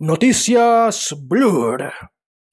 Noticias Blur.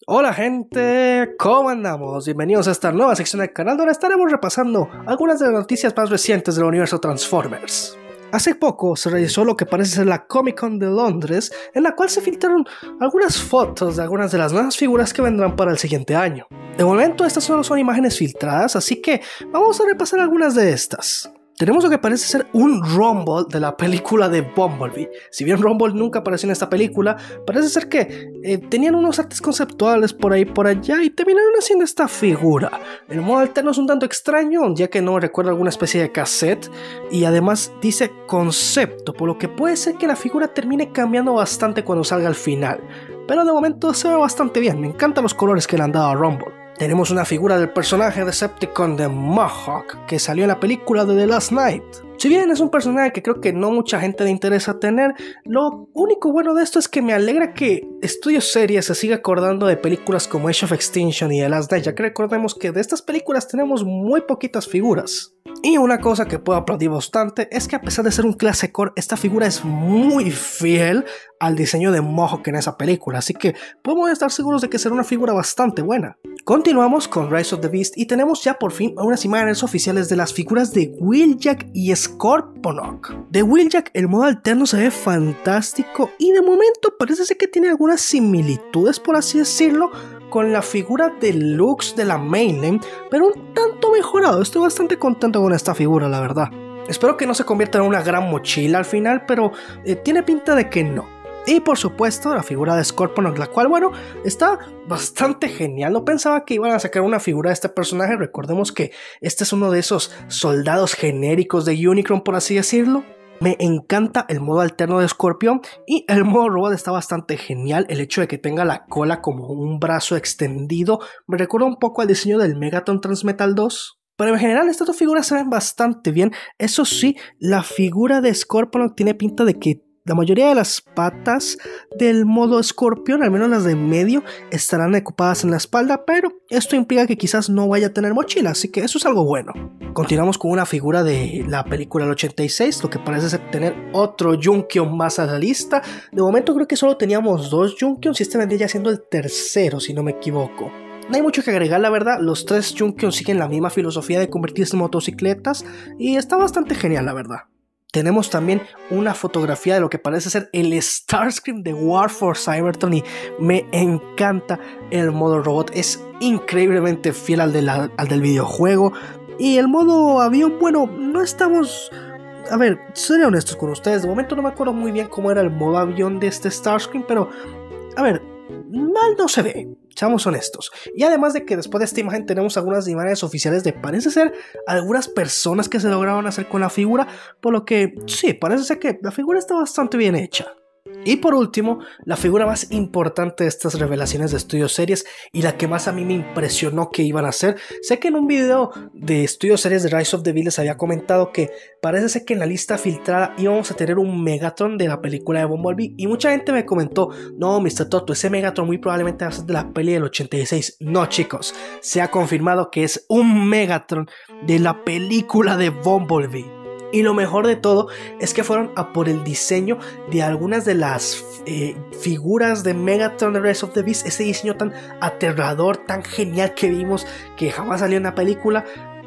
Hola gente, ¿cómo andamos? Bienvenidos a esta nueva sección del canal donde estaremos repasando algunas de las noticias más recientes del universo Transformers. Hace poco se realizó lo que parece ser la Comic Con de Londres, en la cual se filtraron algunas fotos de algunas de las nuevas figuras que vendrán para el siguiente año. De momento estas solo son imágenes filtradas, así que vamos a repasar algunas de estas tenemos lo que parece ser un Rumble de la película de Bumblebee. Si bien Rumble nunca apareció en esta película, parece ser que eh, tenían unos artes conceptuales por ahí por allá y terminaron haciendo esta figura. El modo alterno es un tanto extraño, ya que no recuerda alguna especie de cassette y además dice concepto, por lo que puede ser que la figura termine cambiando bastante cuando salga al final. Pero de momento se ve bastante bien, me encantan los colores que le han dado a Rumble. Tenemos una figura del personaje Decepticon de Mohawk que salió en la película de The Last Night. Si bien es un personaje que creo que no mucha gente le interesa tener, lo único bueno de esto es que me alegra que Studio Series se siga acordando de películas como Age of Extinction y The Last Night, ya que recordemos que de estas películas tenemos muy poquitas figuras. Y una cosa que puedo aplaudir bastante es que a pesar de ser un clase core, esta figura es muy fiel al diseño de Mohawk en esa película, así que podemos estar seguros de que será una figura bastante buena. Continuamos con Rise of the Beast y tenemos ya por fin unas imágenes oficiales de las figuras de Wheeljack y Scorponok. De Wheeljack el modo alterno se ve fantástico y de momento parece ser que tiene algunas similitudes por así decirlo con la figura deluxe de la mainline, pero un tanto mejorado. Estoy bastante contento con esta figura, la verdad. Espero que no se convierta en una gran mochila al final, pero eh, tiene pinta de que no. Y por supuesto, la figura de Scorpion, la cual, bueno, está bastante genial. No pensaba que iban a sacar una figura de este personaje. Recordemos que este es uno de esos soldados genéricos de Unicron, por así decirlo. Me encanta el modo alterno de Scorpion y el modo robot está bastante genial. El hecho de que tenga la cola como un brazo extendido me recuerda un poco al diseño del Megaton Transmetal 2. Pero en general estas dos figuras se ven bastante bien. Eso sí, la figura de Scorpion tiene pinta de que la mayoría de las patas del modo escorpión, al menos las de medio, estarán ocupadas en la espalda, pero esto implica que quizás no vaya a tener mochila, así que eso es algo bueno. Continuamos con una figura de la película del 86, lo que parece tener otro Junkion más a la lista. De momento creo que solo teníamos dos Junkions y este vendría ya siendo el tercero, si no me equivoco. No hay mucho que agregar, la verdad. Los tres Junkions siguen la misma filosofía de convertirse en motocicletas y está bastante genial, la verdad. Tenemos también una fotografía de lo que parece ser el Starscream de War for Cybertron y me encanta el modo robot. Es increíblemente fiel al, del videojuego. Y el modo avión, bueno, no estamos... A ver, seré honestos con ustedes. De momento no me acuerdo muy bien cómo era el modo avión de este Starscream, pero... A ver, mal no se ve, seamos honestos. Y además de que después de esta imagen tenemos algunas imágenes oficiales de parece ser algunas personas que se lograron hacer con la figura, por lo que sí, parece ser que la figura está bastante bien hecha. Y por último, la figura más importante de estas revelaciones de Studio Series y la que más a mí me impresionó que iban a hacer. Sé que en un video de Studio Series de Rise of the Villas había comentado que parece ser que en la lista filtrada íbamos a tener un Megatron de la película de Bumblebee. Y mucha gente me comentó: No, Mr. Toto, ese Megatron muy probablemente va a ser de la peli del 86. No, chicos, se ha confirmado que es un Megatron de la película de Bumblebee. Y lo mejor de todo es que fueron a por el diseño de algunas de las eh, figuras de Megatron The Rest of the Beast. Ese diseño tan aterrador, tan genial que vimos que jamás salió en la película.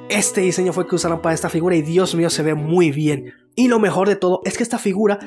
Este diseño fue que usaron para esta figura y Dios mío se ve muy bien. Y lo mejor de todo es que esta figura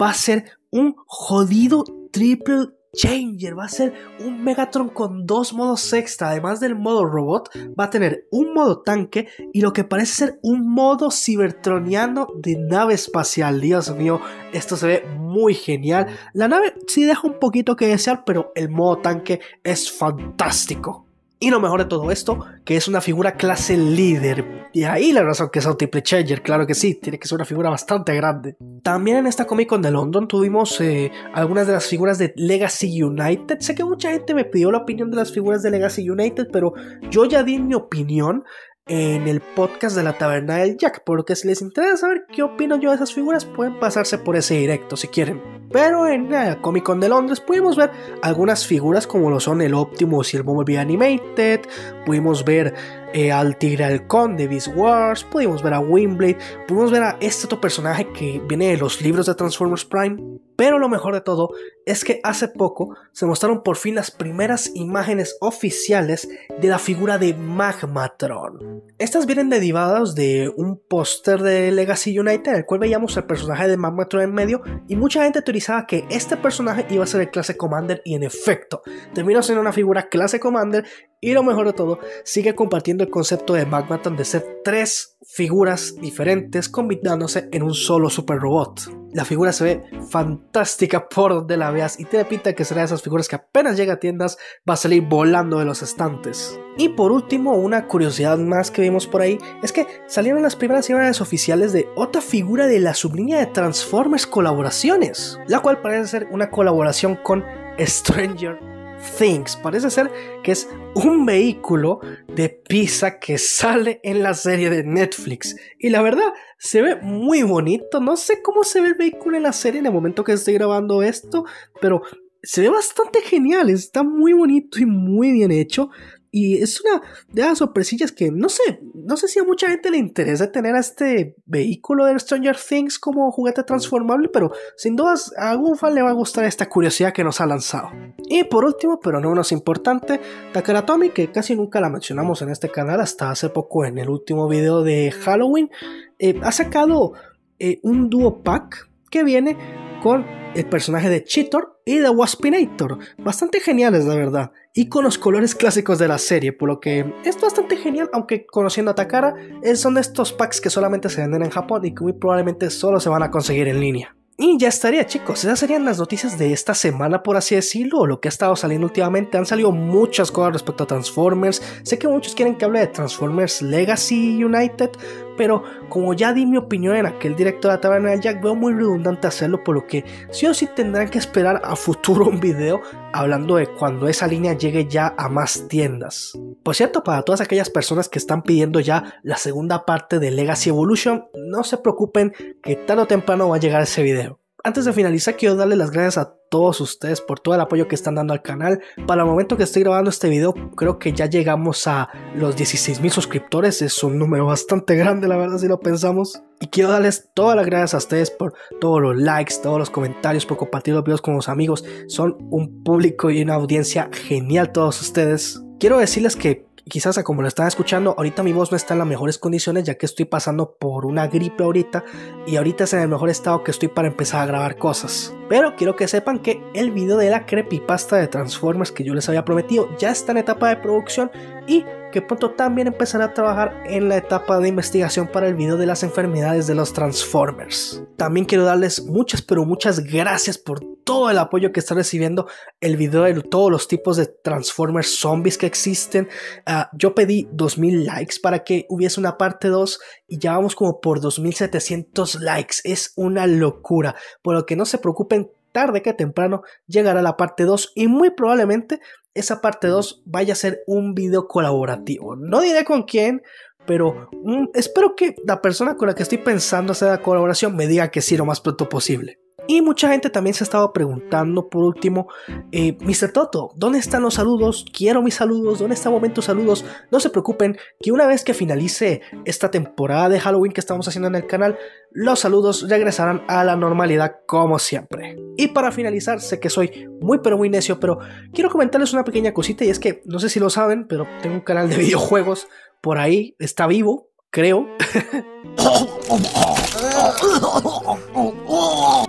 va a ser un jodido triple Changer va a ser un Megatron con dos modos extra, además del modo robot, va a tener un modo tanque y lo que parece ser un modo cibertroniano de nave espacial. Dios mío, esto se ve muy genial. La nave sí deja un poquito que desear, pero el modo tanque es fantástico. Y lo mejor de todo esto, que es una figura clase líder. Y ahí la razón que es un triple changer, claro que sí, tiene que ser una figura bastante grande. También en esta Comic Con de London tuvimos eh, algunas de las figuras de Legacy United. Sé que mucha gente me pidió la opinión de las figuras de Legacy United, pero yo ya di mi opinión en el podcast de la Taberna del Jack, porque si les interesa saber qué opino yo de esas figuras, pueden pasarse por ese directo si quieren. Pero en la Comic Con de Londres pudimos ver algunas figuras como lo son el Optimus y el Bumblebee Animated, pudimos ver eh, al Tigre Halcón de Beast Wars, pudimos ver a Windblade, pudimos ver a este otro personaje que viene de los libros de Transformers Prime. Pero lo mejor de todo es que hace poco se mostraron por fin las primeras imágenes oficiales de la figura de Magmatron. Estas vienen derivadas de un póster de Legacy United en el cual veíamos el personaje de Magmatron en medio y mucha gente teorizaba que este personaje iba a ser el clase Commander y en efecto terminó siendo una figura clase Commander y lo mejor de todo, sigue compartiendo el concepto de Magmatron de ser tres figuras diferentes combinándose en un solo super robot. La figura se ve fantástica por donde la veas y tiene pinta que será de esas figuras que apenas llega a tiendas va a salir volando de los estantes. Y por último, una curiosidad más que vimos por ahí es que salieron las primeras imágenes oficiales de otra figura de la sublínea de Transformers colaboraciones, la cual parece ser una colaboración con Stranger Things. Parece ser que es un vehículo de pizza que sale en la serie de Netflix. Y la verdad, se ve muy bonito. No sé cómo se ve el vehículo en la serie en el momento que estoy grabando esto, pero se ve bastante genial. Está muy bonito y muy bien hecho. Y es una de las sorpresillas que no sé, no sé si a mucha gente le interesa tener a este vehículo de Stranger Things como juguete transformable, pero sin dudas a algún fan le va a gustar esta curiosidad que nos ha lanzado. Y por último, pero no menos importante, Takara Tomy, que casi nunca la mencionamos en este canal hasta hace poco en el último video de Halloween, eh, ha sacado eh, un duo pack que viene con el personaje de Cheetor y de Waspinator. Bastante geniales, la verdad. Y con los colores clásicos de la serie, por lo que es bastante genial, aunque conociendo a Takara, son de estos packs que solamente se venden en Japón y que muy probablemente solo se van a conseguir en línea. Y ya estaría, chicos. Esas serían las noticias de esta semana, por así decirlo, o lo que ha estado saliendo últimamente. Han salido muchas cosas respecto a Transformers. Sé que muchos quieren que hable de Transformers Legacy United, pero como ya di mi opinión en aquel directo de la taberna del Jack, veo muy redundante hacerlo, por lo que sí o sí tendrán que esperar a futuro un video hablando de cuando esa línea llegue ya a más tiendas. Por cierto, para todas aquellas personas que están pidiendo ya la segunda parte de Legacy Evolution, no se preocupen que tarde o temprano va a llegar ese video. Antes de finalizar, quiero darle las gracias a todos ustedes por todo el apoyo que están dando al canal. Para el momento que estoy grabando este video, creo que ya llegamos a los 16.000 suscriptores. Es un número bastante grande, la verdad, si lo pensamos. Y quiero darles todas las gracias a ustedes por todos los likes, todos los comentarios, por compartir los videos con los amigos. Son un público y una audiencia genial todos ustedes. Quiero decirles que quizás como lo están escuchando, ahorita mi voz no está en las mejores condiciones ya que estoy pasando por una gripe ahorita y ahorita es en el mejor estado que estoy para empezar a grabar cosas. Pero quiero que sepan que el video de la creepypasta de Transformers que yo les había prometido ya está en etapa de producción y que pronto también empezará a trabajar en la etapa de investigación para el video de las enfermedades de los Transformers. También quiero darles muchas pero muchas gracias por todo el apoyo que está recibiendo el video de todos los tipos de Transformers zombies que existen. Ah, yo pedí 2000 likes para que hubiese una parte 2 y ya vamos como por 2700 likes. Es una locura. Por lo que no se preocupen, tarde que temprano llegará la parte 2 y muy probablemente esa parte 2 vaya a ser un video colaborativo. No diré con quién, pero mm, espero que la persona con la que estoy pensando hacer la colaboración me diga que sí lo más pronto posible. Y mucha gente también se ha estado preguntando, por último, eh, Mr. Toto, ¿dónde están los saludos? Quiero mis saludos, ¿dónde están momentos saludos? No se preocupen, que una vez que finalice esta temporada de Halloween que estamos haciendo en el canal, los saludos regresarán a la normalidad como siempre. Y para finalizar, sé que soy muy pero muy necio, pero quiero comentarles una pequeña cosita y es que, no sé si lo saben, pero tengo un canal de videojuegos por ahí, está vivo, creo.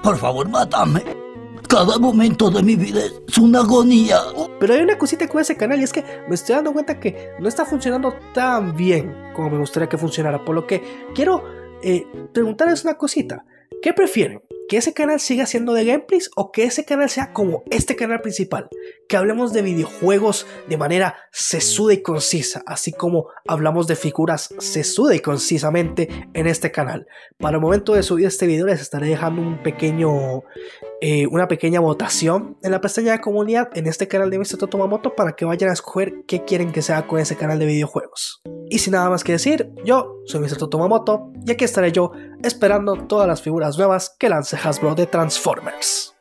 Por favor, mátame. Cada momento de mi vida es una agonía. Pero hay una cosita con ese canal y es que me estoy dando cuenta que no está funcionando tan bien como me gustaría que funcionara. Por lo que quiero eh, preguntarles una cosita. ¿Qué prefieren? Que ese canal siga siendo de gameplays o que ese canal sea como este canal principal, que hablemos de videojuegos de manera sesuda y concisa, así como hablamos de figuras sesuda y concisamente en este canal. Para el momento de subir este video les estaré dejando un pequeño, eh, una pequeña votación en la pestaña de comunidad en este canal de Mr. Totomamoto para que vayan a escoger qué quieren que sea con ese canal de videojuegos. Y sin nada más que decir, yo soy Mr. Totomamoto y aquí estaré yo esperando todas las figuras nuevas que lance Hasbro de Transformers.